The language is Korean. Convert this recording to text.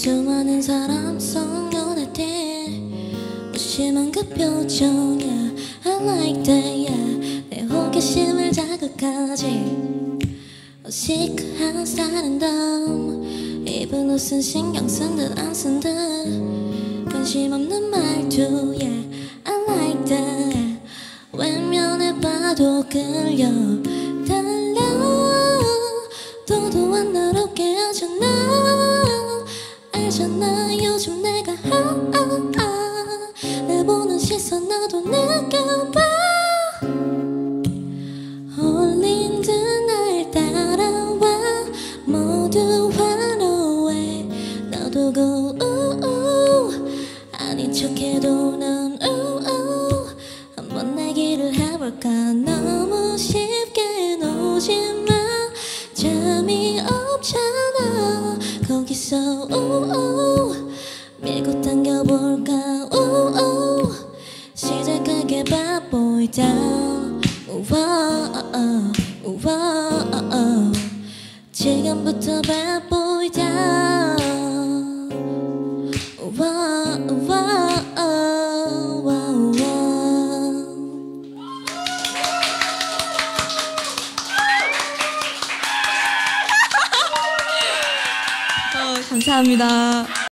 수많은 사람 속 눈에 띈 무심한 그 표정 yeah I like that 내 호기심을 자극하지. 어시크한 사람담 입은 옷은 신경 쓴 듯 안 쓴 듯 관심 없는 말투 yeah I like that. 외면해 봐도 끌려 달려 도도한 날 웃게 하잖아 알잖아 요즘 내가 아, 아, 아. 내 보는 시선 나도 느껴 놓지마. 잠이 없잖아. 거기서 우우. 밀고 당겨볼까? 우우. 시작하게 바보이다 우와 우와. 지금부터 바보이다 감사합니다.